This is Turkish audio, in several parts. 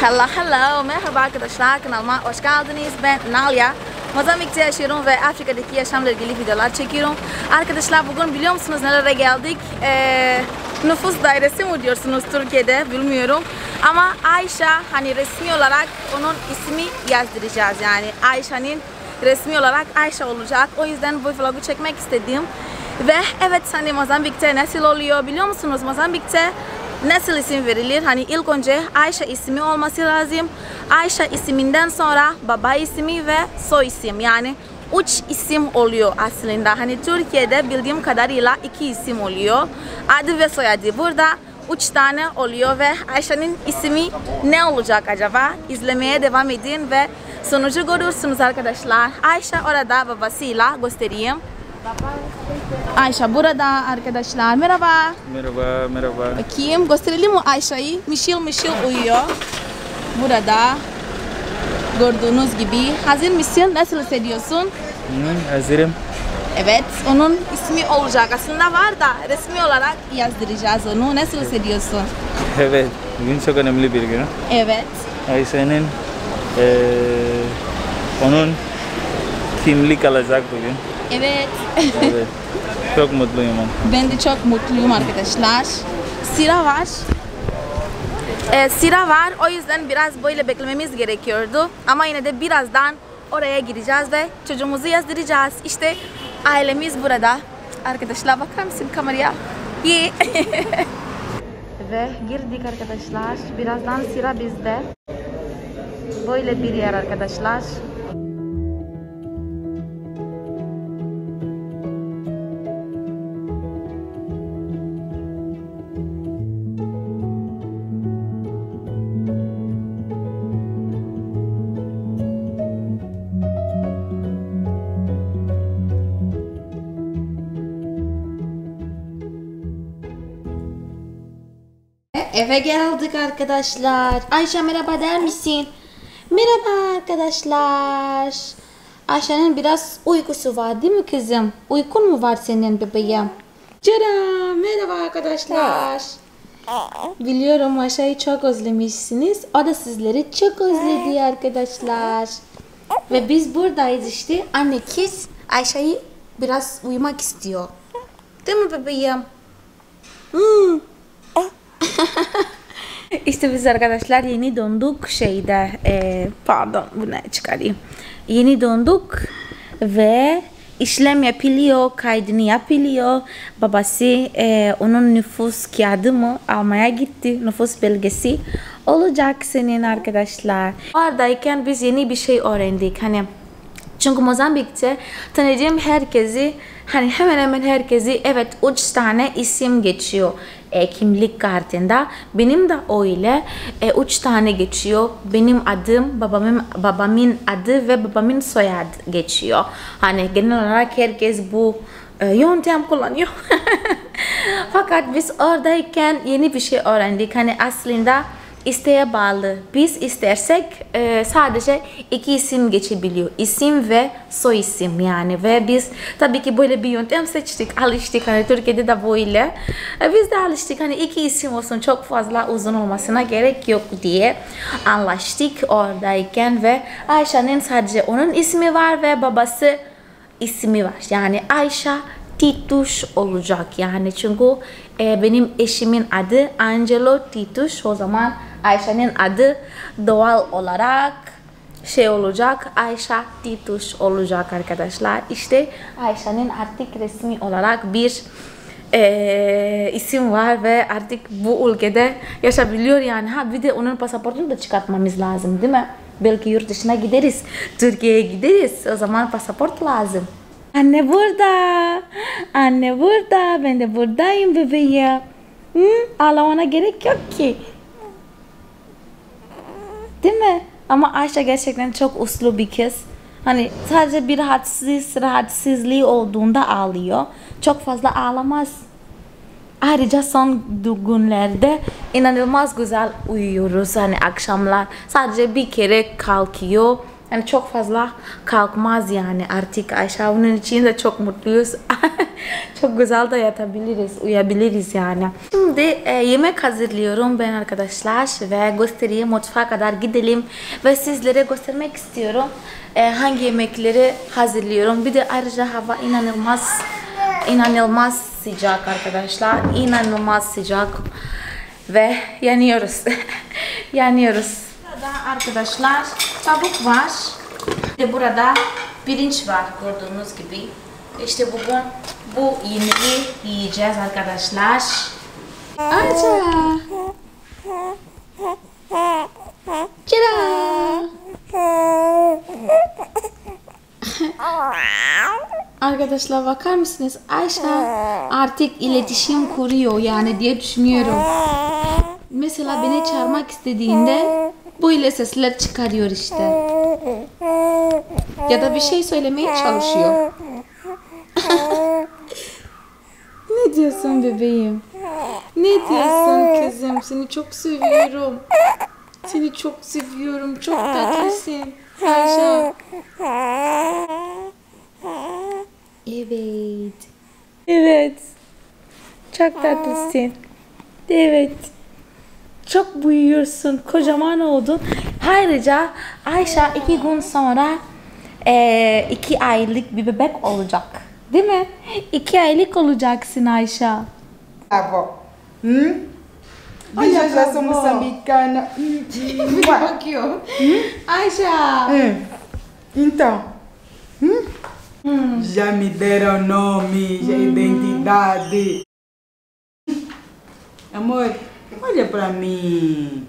Hello hello. Merhaba arkadaşlar kanalıma hoş geldiniz. Ben Nalia Mozambik'te yaşıyorum ve Afrika'daki yaşamla ilgili videolar çekiyorum. Arkadaşlar bugün biliyor musunuz nelere geldik? Ee, Nüfus dairesi mi diyorsunuz Türkiye'de? Bilmiyorum. Ama Ayşe hani resmi olarak onun ismi yazdıracağız. Yani Ayşe'nin resmi olarak Ayşe olacak. O yüzden bu vlogu çekmek istedim. Ve evet hani Mozambik'te nasıl oluyor. Biliyor musunuz Mozambik'te nasıl isim verilir? Hani ilk önce Ayşe ismi olması lazım. Ayşe isminden sonra baba ismi ve soy isim. Yani üç isim oluyor aslında. Hani Türkiye'de bildiğim kadarıyla iki isim oluyor. Adı ve soyadı. Burada üç tane oluyor ve Ayşe'nin ismi ne olacak acaba? İzlemeye devam edin ve sonucu görürsünüz arkadaşlar. Ayşe orada babasıyla göstereyim. Ayşe burada arkadaşlar. Merhaba. Merhaba, merhaba. Bakayım gösterelim mi Ayşe'yi? Mişil mişil uyuyor. Burada. Gördüğünüz gibi. Hazır mısın? Nasıl hissediyorsun? Hı, hazırım. Evet. Onun ismi olacak. Aslında var da resmi olarak yazdıracağız onu. Nasıl hissediyorsun? Evet, bugün çok önemli bir gün. Evet. Ayşe'nin eee onun kimlik alacak bugün. Evet. Evet. çok mutluyum ben. De çok mutluyum arkadaşlar. Sıra var. Ee, sıra var. O yüzden biraz böyle beklememiz gerekiyordu. Ama yine de birazdan oraya gideceğiz ve çocuğumuzu yazdıracağız. İşte ailemiz burada. Arkadaşlar bakar mısın kameraya? İyi. ve girdik arkadaşlar. Birazdan sıra bizde. Böyle bir yer arkadaşlar. Eve geldik arkadaşlar. Ayşe merhaba der misin? Merhaba arkadaşlar. Ayşe'nin biraz uykusu var değil mi kızım? Uykun mu var senin bebeğim? Canım merhaba arkadaşlar. Biliyorum Ayşe'yi çok özlemişsiniz. O da sizleri çok özledi arkadaşlar. Ve biz buradayız işte. Anne kız Ayşe'yi biraz uyumak istiyor. Değil mi bebeğim? Hmm. İşte biz arkadaşlar yeni döndük şeyde e, pardon bunu çıkarayım. Yeni döndük ve işlem yapılıyor, kaydını yapılıyor. Babası e, onun nüfus kağıdı mı almaya gitti. Nüfus belgesi olacak senin arkadaşlar. Oradayken biz yeni bir şey öğrendik. Hani çünkü Mozambik'te tanıdığım herkesi hani hemen hemen herkesi evet üç tane isim geçiyor e, kimlik kartında. Benim de öyle e, üç tane geçiyor. Benim adım, babamın babamın adı ve babamın soyadı geçiyor. Hani genel olarak herkes bu e, yöntem kullanıyor. Fakat biz oradayken yeni bir şey öğrendik. Hani aslında isteğe bağlı. Biz istersek e, sadece iki isim geçebiliyor. İsim ve soy isim yani ve biz tabii ki böyle bir yöntem seçtik. Alıştık hani Türkiye'de de böyle. E, biz de alıştık hani iki isim olsun çok fazla uzun olmasına gerek yok diye anlaştık oradayken ve Ayşe'nin sadece onun ismi var ve babası ismi var. Yani Ayşe Tituş olacak. Yani çünkü e, benim eşimin adı Angelo Tituş o zaman Ayşe'nin adı doğal olarak şey olacak Ayşe Tituş olacak arkadaşlar. İşte Ayşe'nin artık resmi olarak bir e, isim var ve artık bu ülkede yaşabiliyor yani. Ha bir de onun pasaportunu da çıkartmamız lazım değil mi? Belki yurt dışına gideriz, Türkiye'ye gideriz. O zaman pasaport lazım. Anne burada. Anne burada. Ben de buradayım bebeğim. Hı? Ağlamana gerek yok ki. Değil mi? Ama Ayşe gerçekten çok uslu bir kız. Hani sadece bir rahatsız, rahatsızlığı olduğunda ağlıyor. Çok fazla ağlamaz. Ayrıca son günlerde inanılmaz güzel uyuyoruz hani akşamlar. Sadece bir kere kalkıyor Yani çok fazla kalkmaz yani artık Ayşe bunun için de çok mutluyuz. çok güzel de yatabiliriz, uyabiliriz yani. Şimdi e, yemek hazırlıyorum ben arkadaşlar ve göstereyim mutfağa kadar gidelim ve sizlere göstermek istiyorum e, hangi yemekleri hazırlıyorum. Bir de ayrıca hava inanılmaz inanılmaz sıcak arkadaşlar. İnanılmaz sıcak ve yanıyoruz. yanıyoruz. Burada arkadaşlar tavuk var. Ve burada pirinç var gördüğünüz gibi. İşte bugün bu yemeği yiyeceğiz arkadaşlar. Aca. Kira. Arkadaşlar bakar mısınız? Ayşe artık iletişim kuruyor yani diye düşünüyorum. Mesela beni çağırmak istediğinde böyle sesler çıkarıyor işte. Ya da bir şey söylemeye çalışıyor. ne diyorsun bebeğim? Ne diyorsun kızım? Seni çok seviyorum. Seni çok seviyorum. Çok tatlısın. Ayşe. Evet. Evet. Çok tatlısın. Evet. Çok büyüyorsun. Kocaman oldun. Ayrıca Ayşe iki gün sonra eee, iki aylık bir bebek olacak. Değil mi? İki aylık olacaksın Ayşe. avó. Hum? Olha Olha, já a sou avó. moçambicana. Hum, hum, ué. Bakıyor. Ayşe. Hum. Então. Hum? Já me deram nome, já identidade. Amor, olha pra mim.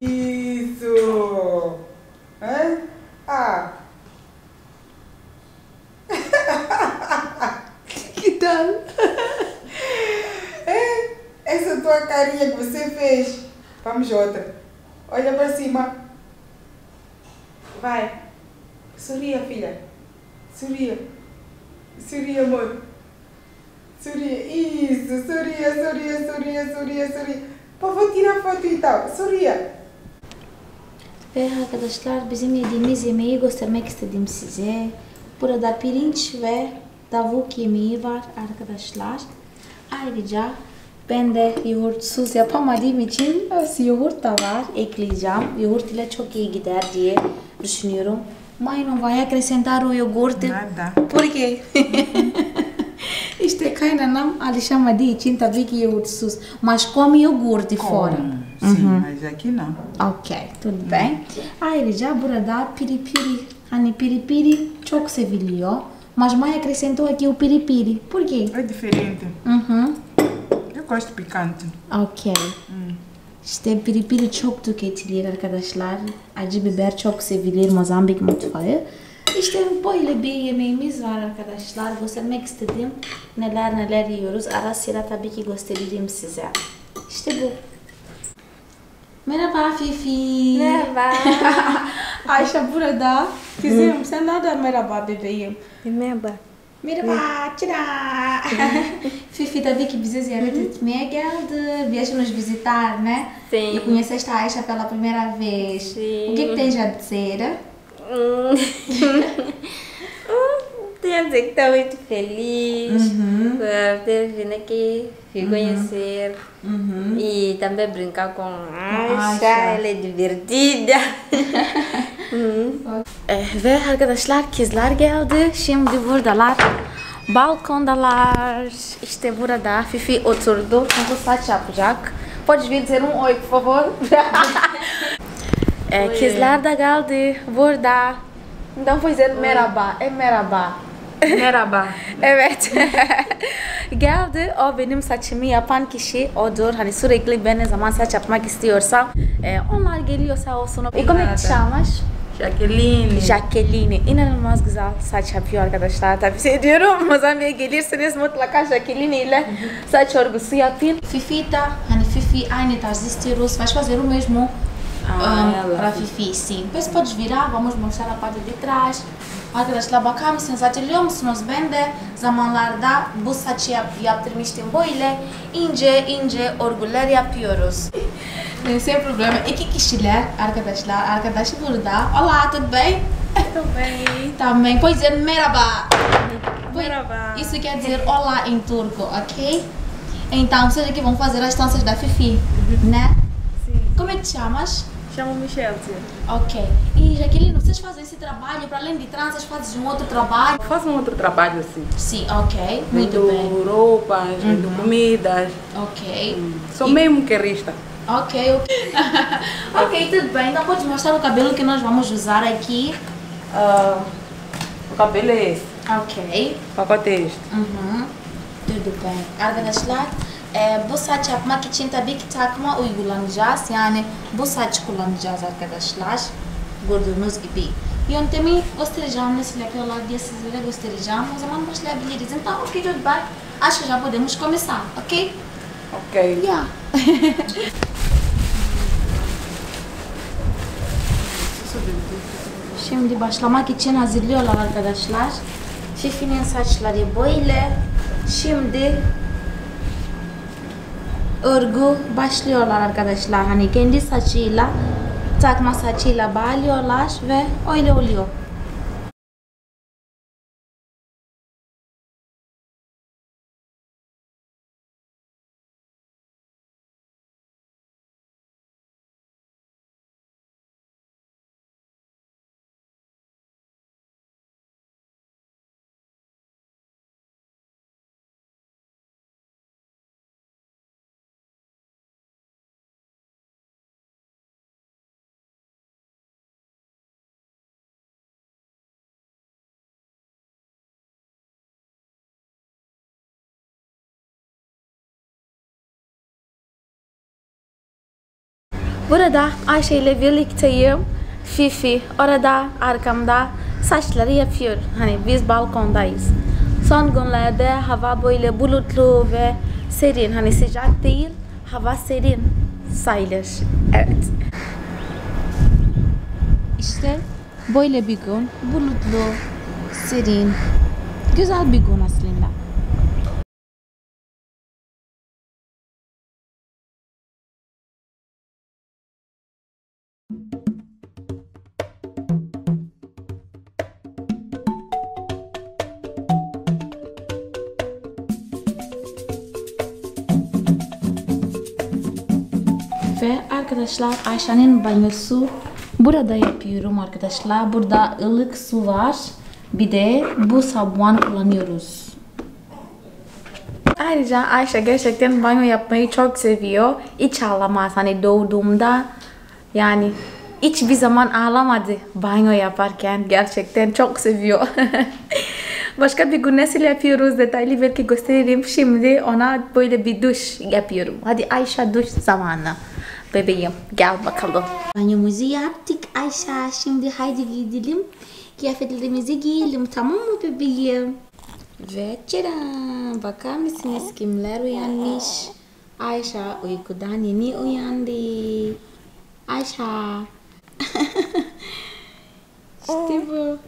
Isso. Hã? Ah. que tal? É, essa tua carinha que você fez. Vamos outra. Olha pra cima. Vai. Sorria, filha. Sorria. Sorria, amor. Sorria. Isso. Sorria, sorria, sorria, sorria, sorria. Pô, vou tirar foto. Sorria. Ve arkadaşlar bizim yediğimiz yemeği göstermek istedim size. Burada pirinç ve tavuk yemeği var arkadaşlar. Ayrıca ben de yoğurtsuz yapamadığım için az yoğurt da var ekleyeceğim. Yoğurt ile çok iyi gider diye düşünüyorum. Mãe não vai acrescentar o iogurte. Nada. Por quê? Isto é kainanam alixamadi e tinta viki iogurte sus. Mas come iogurte fora. Sim, uhum. mas aqui não. Ok, tudo uhum. bem. Ah, ele já burada piripiri. Ani piripiri, choco sevilio. Mas mãe acrescentou aqui o piripiri. Por quê? É diferente. Uhum. Eu gosto picante. Ok. Hum. é piripiri çok A de beber choco çok mozambique muito mutfağı. İşte böyle bir yemeğimiz var arkadaşlar. Göstermek istedim. Neler neler yiyoruz. Ara sıra tabii ki gösteririm size. İşte bu. Merhaba Fifi. Merhaba. Ayşe burada. Kızım sen nereden merhaba bebeğim? Merhaba. Merhaba, tira. Fifi tabii ki bize ziyaret etmeye geldi. Veio nos visitar, né? Sim. E conheceste a Aisha pela primeira vez. Sim. O que, que tens a dizer? Hum. Hum, Tenho a dizer que estou muito feliz por ter vindo aqui, vir conhecer e também brincar com a Aisha. Ela é divertida. Eh, ve arkadaşlar kızlar geldi. Şimdi buradalar. Balkondalar. İşte burada Fifi oturdu. Çünkü saç yapacak. Pode vir dizer um oi, por favor? Eh, kızlar da geldi. Burada. Então vou dizer merhaba. É merhaba. Merhaba. Evet. Geldi. O benim saçımı yapan kişi odur. Hani sürekli ben ne zaman saç yapmak istiyorsam e, onlar geliyor sağ olsun. E como é que te chamas? Jaqueline. Jacqueline. İnanılmaz güzel saç yapıyor arkadaşlar. Tavsiye ediyorum. Mozambiqu'e gelirseniz mutlaka Jacqueline ile saç örgüsü yapın. Fifi da, hani Fifi aynı tarz istiyoruz. Vais fazer o mesmo Ah, um, para Fifi, sim. Depois podes virar, vamos mostrar a parte de trás. Arkadaşlar bakar mısınız? Hatırlıyor musunuz? Ben de zamanlarda bu saçı yap, yaptırmıştım böyle ince ince örgüler yapıyoruz. Sem problema. İki kişiler arkadaşlar. Arkadaşı burada. Olá, tudo bem? Tudo bem. Também. Pode dizer merhaba. Merhaba. Isso quer dizer olá em turco, ok? Então, vocês aqui vão fazer as danças da Fifi, né? Sim. Como é que te chamas? Chamo-me Chelsea. Ok. E Jaqueline, vocês fazem esse trabalho, para além de tranças, fazem um outro trabalho? Faço um outro trabalho assim. Sim, ok. Muito vendo bem. roupas, vendo comidas. Ok. Sou E- mesmo querista. Ok, ok. ok, tudo bem. Então pode mostrar o cabelo que nós vamos usar aqui. Ah, o cabelo é esse. Ok. O pacote é este. Mhm. Tudo bem. Arkadaşlar e, bu saç yapmak için tabii ki takma uygulanacağız. Yani bu saç kullanacağız arkadaşlar. Gördüğünüz gibi. Yöntemi göstereceğim nasıl yapıyorlar diye sizlere göstereceğim. O zaman başlayabiliriz. Então, ok, tudo bem. Acho que já podemos começar, ok? Ok. Yeah. Şimdi başlamak için hazırlıyorlar arkadaşlar. Fifi'nin saçları böyle. Şimdi örgü başlıyorlar arkadaşlar. Hani kendi saçıyla takma saçıyla bağlıyorlar ve öyle oluyor. Burada Ayşe ile birlikteyim. Fifi orada arkamda saçları yapıyor. Hani biz balkondayız. Son günlerde hava böyle bulutlu ve serin. Hani sıcak değil, hava serin sayılır. Evet. İşte böyle bir gün. Bulutlu, serin. Güzel bir gün aslında. Arkadaşlar Ayşe'nin banyosu burada yapıyorum arkadaşlar. Burada ılık su var. Bir de bu sabun kullanıyoruz. Ayrıca Ayşe gerçekten banyo yapmayı çok seviyor. Hiç ağlamaz. Hani doğduğumda yani hiçbir zaman ağlamadı banyo yaparken. Gerçekten çok seviyor. Başka bir gün nasıl yapıyoruz detaylı belki gösteririm. Şimdi ona böyle bir duş yapıyorum. Hadi Ayşe duş zamanı. Bebeğim gel bakalım. Banyomuzu yaptık Ayşe. Şimdi haydi gidelim. Kıyafetlerimizi giyelim tamam mı bebeğim? Ve çiran. Bakar mısınız kimler uyanmış? Ayşe uykudan yeni uyandı. Ayşe. işte bu.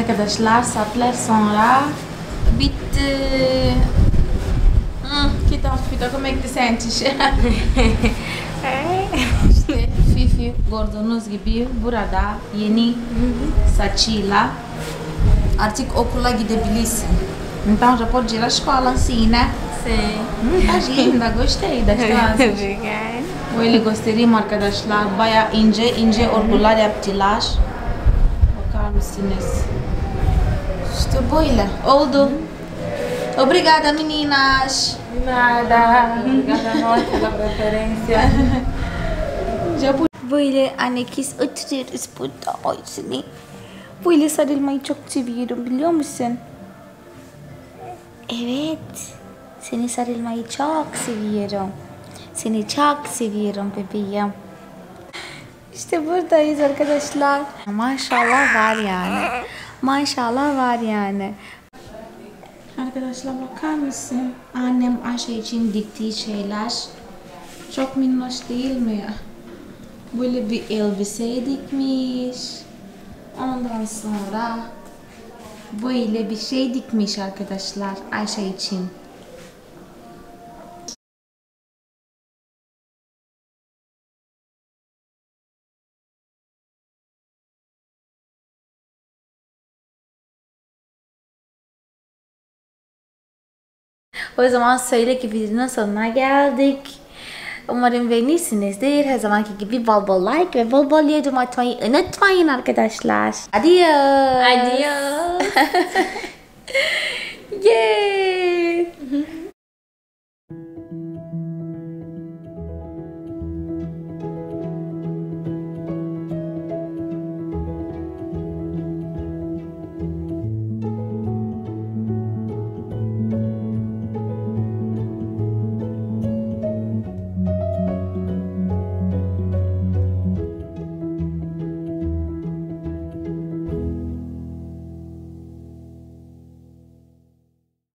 Arkadaşlar saatler sonra bitti. Hmm, kita hospital, como é que te sentes? işte Fifi gördüğünüz gibi burada yeni saçıyla artık okula gidebilirsin. Então já pode ir à escola assim, né? Sim. Hum, Estás linda, gostei das tranças. Obrigada. Böyle göstereyim arkadaşlar. Baya ince ince örgüler yaptılar. Bakar mısınız? İşte böyle. Oldu. Obrigada meninas. Nada. Obrigada a nós pela preferência. Böyle anne kız oturuyoruz burada oysun. Böyle sarılmayı çok seviyorum biliyor musun? Evet. Seni sarılmayı çok seviyorum. Seni çok seviyorum bebeğim. İşte buradayız arkadaşlar. Maşallah var yani. Maşallah var yani. Arkadaşlar bakar mısın? Annem Ayşe için diktiği şeyler çok minnoş değil mi? Böyle bir elbise dikmiş. Ondan sonra böyle bir şey dikmiş arkadaşlar Ayşe için. O zaman söyle ki videonun sonuna geldik. Umarım beğenirsinizdir. Her zamanki gibi bol bol like ve bol bol yorum atmayı unutmayın arkadaşlar. Adios. Adios. Yay.